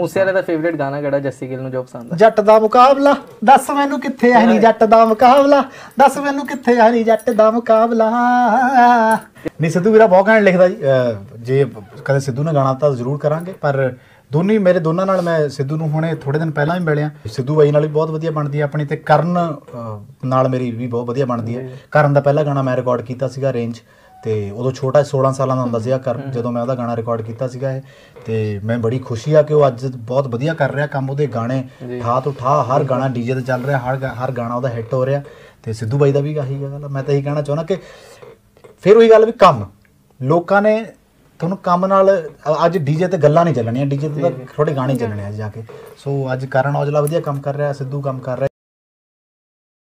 ਮੂਸੇ ਵਾਲੇ ਦਾ ਫੇਵਰੇਟ ਗਾਣਾ ਕਿਹੜਾ ਜੱਸੀ ਗਿੱਲ ਨੂੰ ਜੋ ਪਸੰਦ ਹੈ ਜੱਟ ਦਾ ਮੁਕਾਬਲਾ। ਦੱਸ ਮੈਨੂੰ ਕਿੱਥੇ ਆ ਨਹੀਂ ਜੱਟ ਦਾ ਮੁਕਾਬਲਾ? ਦੱਸ ਮੈਨੂੰ ਕਿੱਥੇ ਆ ਨਹੀਂ ਜੱਟ ਦਾ ਮੁਕਾਬਲਾ? ਨਹੀਂ ਸਿੱਧੂ ਵੀਰਾ ਬਹੁਤ ਘੈਂਟ ਲਿਖਦਾ ਜੀ। ਜੇ ਕਦੇ ਸਿੱਧੂ ਨੇ ਗਾਣਾ ਤਾਂ ਜ਼ਰੂਰ ਕਰਾਂਗੇ। ਪਰ ਦੋਨੀ ਮੇਰੇ ਦੋਨਾਂ ਨਾਲ ਮੈਂ ਸਿੱਧੂ ਨੂੰ ਹੁਣੇ ਥੋੜੇ ਦਿਨ ਪਹਿਲਾਂ ਵੀ ਮਿਲਿਆ। ਸਿੱਧੂ ਬਾਈ ਨਾਲ ਵੀ ਬਹੁਤ ਵਧੀਆ ਬਣਦੀ ਹੈ ਆਪਣੀ ਤੇ ਕਰਨ ਨਾਲ ਮੇਰੀ ਵੀ ਬਹੁਤ ਵਧੀਆ ਬਣਦੀ ਹੈ। ਕਰਨ ਦਾ ਪਹਿਲਾ ਗਾਣਾ ਮੈਂ ਰਿਕਾਰਡ ਕੀਤਾ ਸੀਗਾ ਰੇਂਜ ਤੇ ਉਦੋਂ ਛੋਟਾ 16 ਸਾਲਾਂ ਦਾ ਹੁੰਦਾ ਸੀਗਾ ਕਰ ਜਦੋਂ ਮੈਂ ਉਹਦਾ ਗਾਣਾ ਰਿਕਾਰਡ ਕੀਤਾ ਸੀਗਾ ਇਹ ਤੇ ਮੈਂ ਬੜੀ ਖੁਸ਼ੀ ਆ ਕਿ ਉਹ ਅੱਜ ਬਹੁਤ ਵਧੀਆ ਕਰ ਰਿਹਾ ਕੰਮ ਉਹਦੇ ਗਾਣੇ। ਠਾ ਤੋਂ ਠਾ ਹਰ ਗਾਣਾ ਡੀਜੇ ਤੇ ਚੱਲ ਰਿਹਾ ਹਰ ਹਰ ਗਾਣਾ ਉਹਦਾ ਹਿੱਟ ਹੋ ਰਿਹਾ। ਤੇ ਸਿੱਧੂ ਬਾਈ ਦਾ ਵੀ ਆਹੀ ਗੱਲ। ਮੈਂ ਤਾਂ ਇਹੀ ਕਹਿਣਾ ਚਾਹੁੰਦਾ ਕਿ ਫਿਰ ਉਹੀ ਗੱਲ ਵੀ ਕੰਮ ਲੋਕਾਂ ਨੇ ਤੁਹਾਨੂੰ ਕੰਮ ਨਾਲ ਅੱਜ ਡੀਜੇ ਤੇ ਗੱਲਾਂ ਨਹੀਂ ਚੱਲਣੀਆਂ ਡੀਜੇ ਤੇ ਤਾਂ ਥੋੜੇ ਗਾਣੇ ਚੱਲਣੇ ਆ ਜਾ ਕੇ। ਸੋ ਅੱਜ ਕਰਨ ਔਜਲਾ ਵਧੀਆ ਕੰਮ ਕਰ ਰਿਹਾ ਸਿੱਧੂ ਕੰਮ ਕਰ ਰਿਹਾ।